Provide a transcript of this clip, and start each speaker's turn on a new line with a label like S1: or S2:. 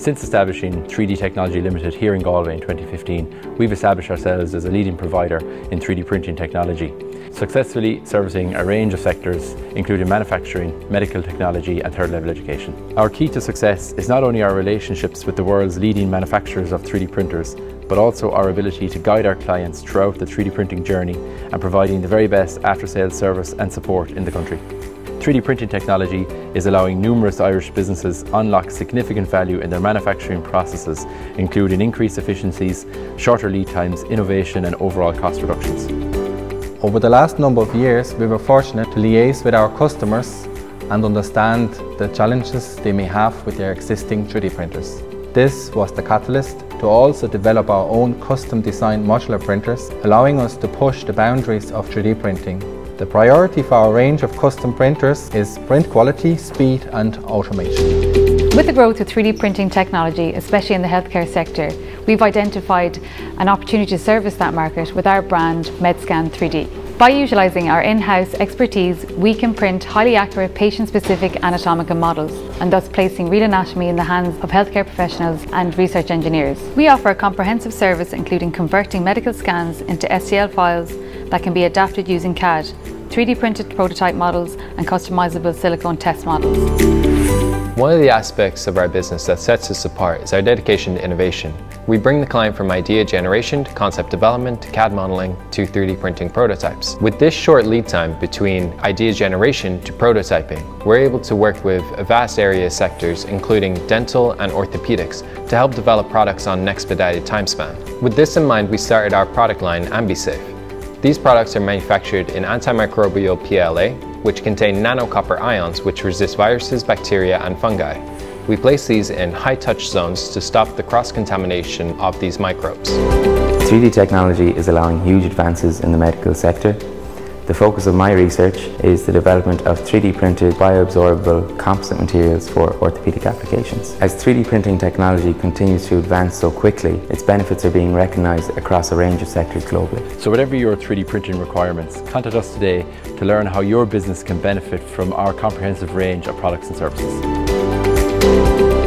S1: Since establishing 3D Technology Limited here in Galway in 2015, we've established ourselves as a leading provider in 3D printing technology, successfully servicing a range of sectors including manufacturing, medical technology and third level education. Our key to success is not only our relationships with the world's leading manufacturers of 3D printers, but also our ability to guide our clients throughout the 3D printing journey and providing the very best after-sales service and support in the country. 3D printing technology is allowing numerous Irish businesses unlock significant value in their manufacturing processes, including increased efficiencies, shorter lead times, innovation and overall cost reductions.
S2: Over the last number of years, we were fortunate to liaise with our customers and understand the challenges they may have with their existing 3D printers. This was the catalyst to also develop our own custom designed modular printers, allowing us to push the boundaries of 3D printing the priority for our range of custom printers is print quality, speed and automation.
S3: With the growth of 3D printing technology, especially in the healthcare sector, we've identified an opportunity to service that market with our brand MedScan 3D. By utilising our in-house expertise, we can print highly accurate patient-specific anatomical models and thus placing real anatomy in the hands of healthcare professionals and research engineers. We offer a comprehensive service including converting medical scans into STL files that can be adapted using CAD, 3D printed prototype models and customizable silicone test models.
S4: One of the aspects of our business that sets us apart is our dedication to innovation. We bring the client from idea generation to concept development to CAD modeling to 3D printing prototypes. With this short lead time between idea generation to prototyping, we're able to work with a vast area of sectors including dental and orthopedics to help develop products on an expedited time span. With this in mind, we started our product line AmbiSafe. These products are manufactured in antimicrobial PLA, which contain nanocopper ions which resist viruses, bacteria and fungi. We place these in high-touch zones to stop the cross-contamination of these microbes.
S5: 3D technology is allowing huge advances in the medical sector the focus of my research is the development of 3D printed bioabsorbable composite materials for orthopedic applications. As 3D printing technology continues to advance so quickly, its benefits are being recognised across a range of sectors globally.
S1: So whatever your 3D printing requirements, contact us today to learn how your business can benefit from our comprehensive range of products and services.